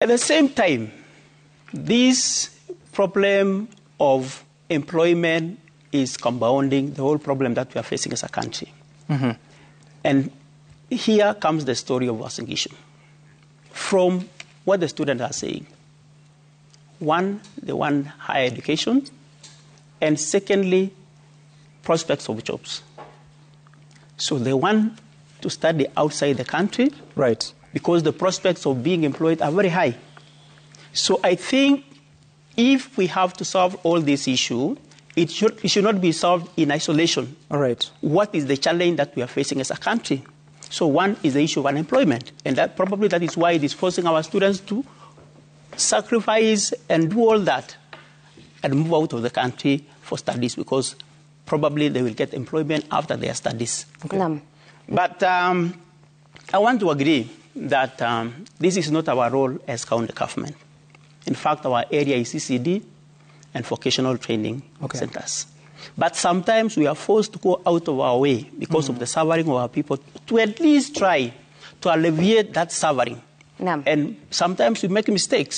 At the same time, this problem of employment is compounding the whole problem that we are facing as a country. Mm-hmm. And here comes the story of Uasin Gishu. From what the students are saying, one, they want higher education, and secondly, prospects of jobs. So they want to study outside the country Right. Because the prospects of being employed are very high. So I think if we have to solve all this issue, it should, it should not be solved in isolation. All right. What is the challenge that we are facing as a country? So one is the issue of unemployment, and that probably that is why it is forcing our students to sacrifice and do all that and move out of the country for studies because probably they will get employment after their studies. Naam. But um, I want to agree that um, this is not our role as county government. In fact, our area is ECD and vocational training Okay. centers. But sometimes we are forced to go out of our way because of the suffering of our people to at least try to alleviate that suffering. Naam. And sometimes we make mistakes.